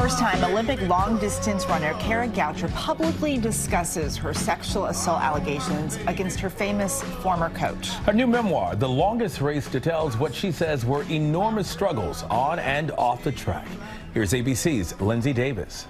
first time, Olympic long distance runner Kara Goucher publicly discusses her sexual assault allegations against her famous former coach. Her new memoir, The Longest Race, details what she says were enormous struggles on and off the track. Here's ABC's Linsey Davis.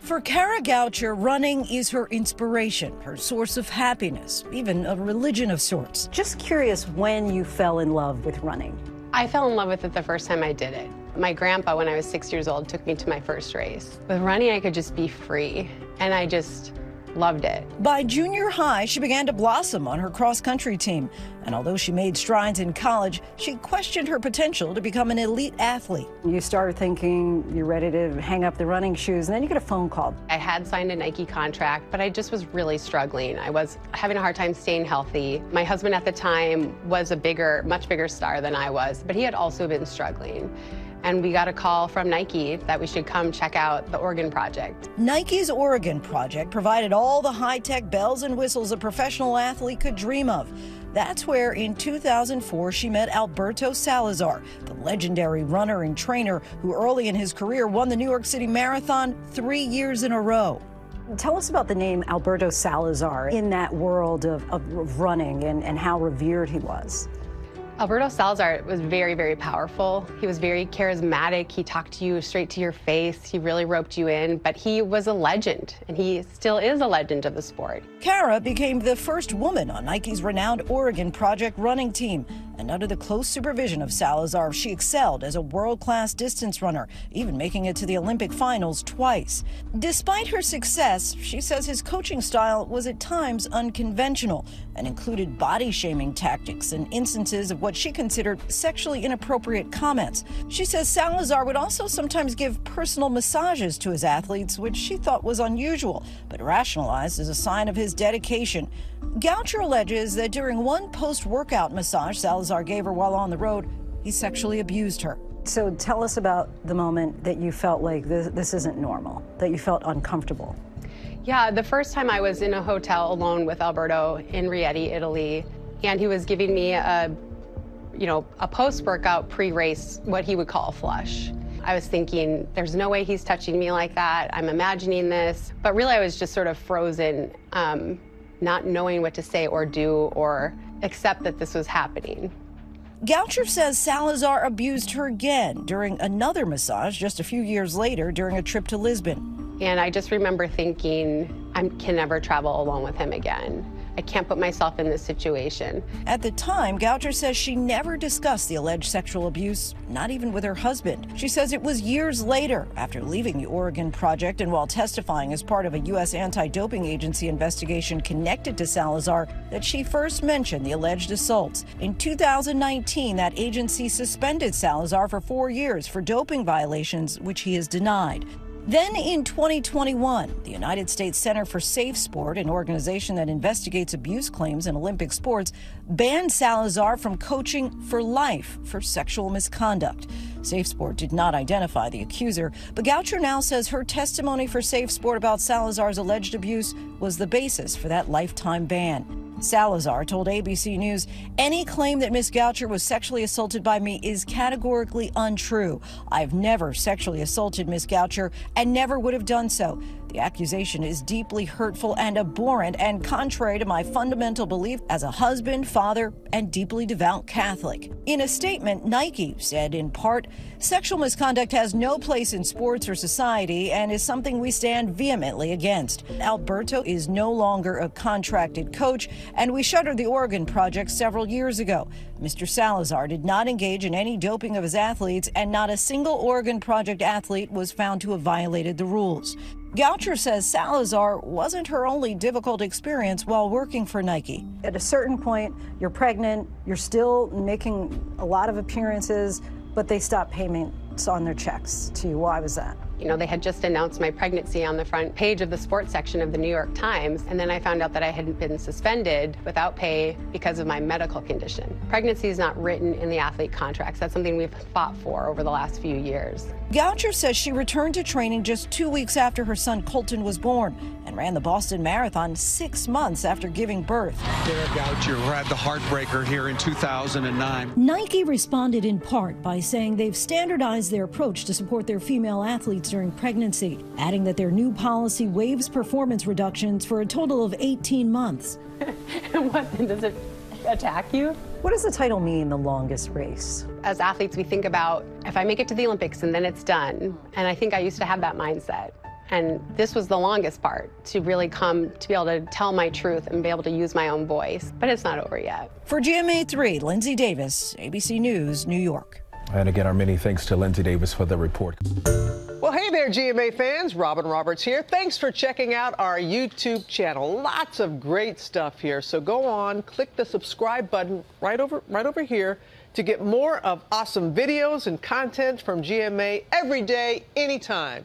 For Kara Goucher, running is her inspiration, her source of happiness, even a religion of sorts. Just curious when you fell in love with running. I fell in love with it the first time I did it. My grandpa, when I was six years old, took me to my first race. With running, I could just be free, and I just loved it. By junior high, she began to blossom on her cross country team. And although she made strides in college, she questioned her potential to become an elite athlete. You started thinking you're ready to hang up the running shoes, and then you get a phone call. I had signed a Nike contract, but I just was really struggling. I was having a hard time staying healthy. My husband at the time was a bigger, much bigger star than I was, but he had also been struggling and we got a call from Nike that we should come check out the Oregon Project. Nike's Oregon Project provided all the high tech bells and whistles a professional athlete could dream of. That's where in 2004 she met Alberto Salazar, the legendary runner and trainer who early in his career won the New York City Marathon three years in a row. Tell us about the name Alberto Salazar in that world of, of running and, and how revered he was. Alberto Salazar was very, very powerful. He was very charismatic. He talked to you straight to your face. He really roped you in, but he was a legend, and he still is a legend of the sport. Kara became the first woman on Nike's renowned Oregon Project running team and under the close supervision of Salazar, she excelled as a world class distance runner, even making it to the Olympic finals twice. Despite her success, she says his coaching style was at times unconventional and included body shaming tactics and instances of what she considered sexually inappropriate comments. She says Salazar would also sometimes give personal massages to his athletes, which she thought was unusual, but rationalized as a sign of his dedication. Goucher alleges that during one post workout massage Salazar gave her while on the road, he sexually abused her. So tell us about the moment that you felt like this, this isn't normal, that you felt uncomfortable. Yeah, the first time I was in a hotel alone with Alberto in Rieti, Italy, and he was giving me a, you know, a post-workout pre-race, what he would call a flush. I was thinking, there's no way he's touching me like that. I'm imagining this. But really, I was just sort of frozen. Um, not knowing what to say or do or accept that this was happening. Goucher says Salazar abused her again during another massage just a few years later during a trip to Lisbon. And I just remember thinking, I can never travel alone with him again. I can't put myself in this situation. At the time, Goucher says she never discussed the alleged sexual abuse, not even with her husband. She says it was years later, after leaving the Oregon Project and while testifying as part of a U.S. anti doping agency investigation connected to Salazar, that she first mentioned the alleged assaults. In 2019, that agency suspended Salazar for four years for doping violations, which he has denied. Then in 2021, the United States Center for Safe Sport, an organization that investigates abuse claims in Olympic sports, banned Salazar from coaching for life for sexual misconduct. Safe Sport did not identify the accuser, but Goucher now says her testimony for Safe Sport about Salazar's alleged abuse was the basis for that lifetime ban. Salazar told ABC News any claim that Miss Goucher was sexually assaulted by me is categorically untrue. I've never sexually assaulted Miss Goucher and never would have done so. The accusation is deeply hurtful and abhorrent and contrary to my fundamental belief as a husband, father, and deeply devout Catholic. In a statement, Nike said in part, sexual misconduct has no place in sports or society and is something we stand vehemently against. Alberto is no longer a contracted coach, and we shuttered the Oregon Project several years ago. Mr. Salazar did not engage in any doping of his athletes, and not a single Oregon Project athlete was found to have violated the rules. Goucher says Salazar wasn't her only difficult experience while working for Nike. At a certain point, you're pregnant, you're still making a lot of appearances, but they stop payments on their checks to you. Why was that? You know, they had just announced my pregnancy on the front page of the sports section of the New York Times, and then I found out that I hadn't been suspended without pay because of my medical condition. Pregnancy is not written in the athlete contracts. That's something we've fought for over the last few years. Goucher says she returned to training just two weeks after her son Colton was born and and ran the Boston Marathon six months after giving birth. Kara Goucher had the heartbreaker here in 2009. Nike responded in part by saying they've standardized their approach to support their female athletes during pregnancy, adding that their new policy waives performance reductions for a total of 18 months. what does it attack you? What does the title mean, the longest race? As athletes, we think about if I make it to the Olympics and then it's done. And I think I used to have that mindset. And this was the longest part to really come to be able to tell my truth and be able to use my own voice. But it's not over yet. For GMA3, Linsey Davis, ABC News, New York. And again, our many thanks to Linsey Davis for the report. Well, hey there, GMA fans. Robin Roberts here. Thanks for checking out our YouTube channel. Lots of great stuff here. So go on, click the subscribe button right over right over here to get more of awesome videos and content from GMA every day, anytime.